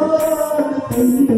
Oh,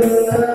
good.